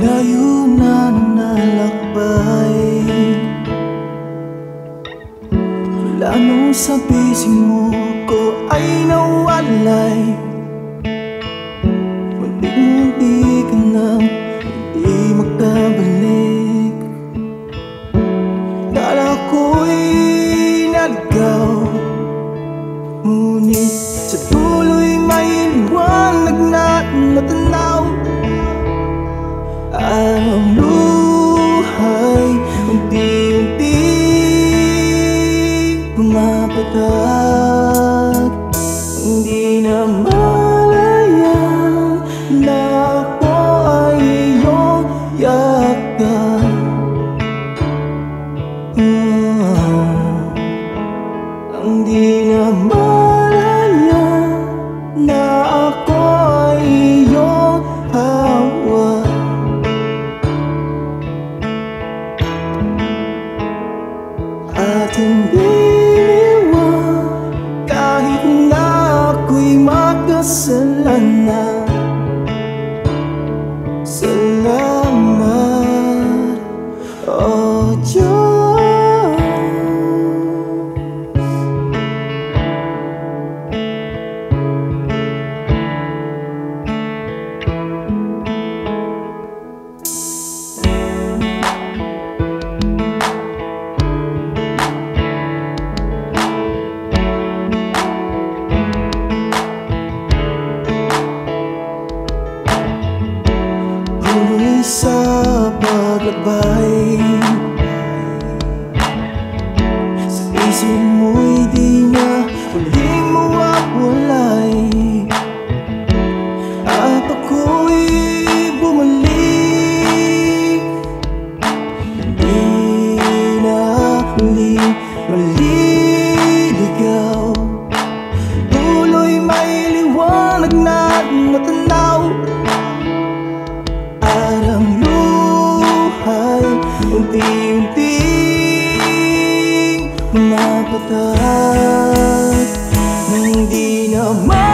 Layo na nalakbay. Lalo sa bising mo ko ay nawala kita Hindi naman puso mo'y di na uling mawawalay At ako'y bumalik. Hindi na uling maliligaw. Tuloy may liwanag na matanaw At ang luhay unti-unti dapat na Nang naman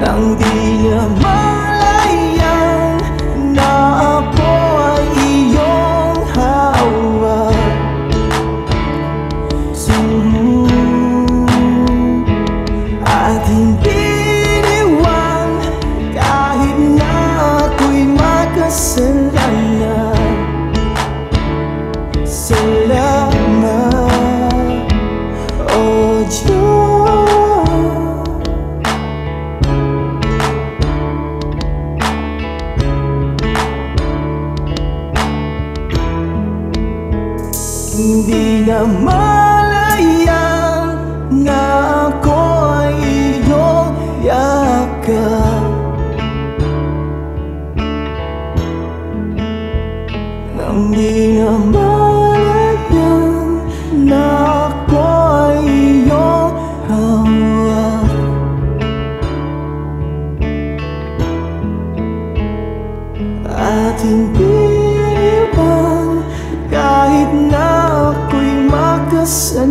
đang đi nhớ mãi. Hindi naman us